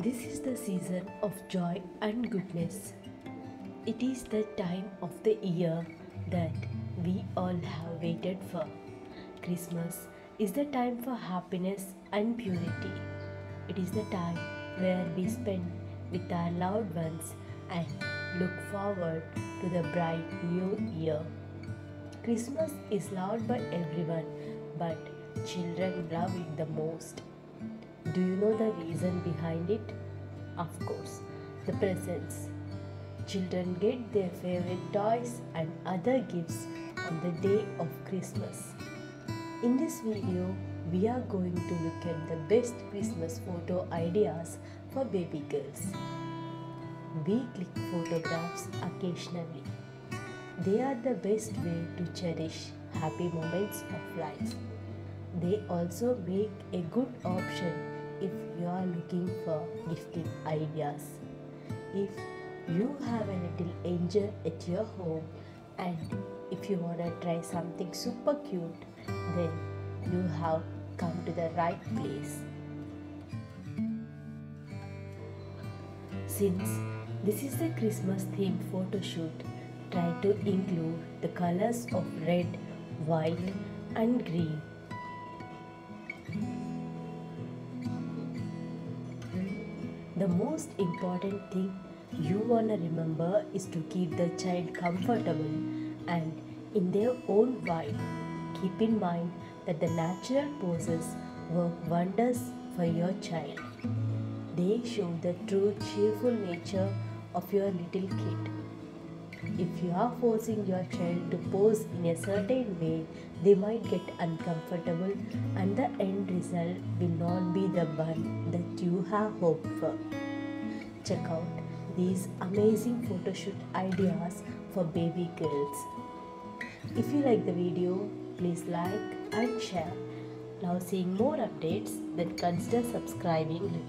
This is the season of joy and goodness. It is the time of the year that we all have waited for. Christmas is the time for happiness and purity. It is the time where we spend with our loved ones and look forward to the bright new year. Christmas is loved by everyone, but children love it the most. Do you know the reason behind it? Of course, the presents. Children get their favorite toys and other gifts on the day of Christmas. In this video, we are going to look at the best Christmas photo ideas for baby girls. We click photographs occasionally. They are the best way to cherish happy moments of life. They also make a good option if you are looking for gifting ideas. If you have a little angel at your home and if you want to try something super cute, then you have come to the right place. Since this is the Christmas theme photo shoot, try to include the colors of red, white, and green. The most important thing you want to remember is to keep the child comfortable and in their own vibe. Keep in mind that the natural poses work wonders for your child. They show the true cheerful nature of your little kid. If you are forcing your child to pose in a certain way, they might get uncomfortable and the end result will not be the one that you have hoped for. Check out these amazing photoshoot ideas for baby girls. If you like the video, please like and share. Now seeing more updates, then consider subscribing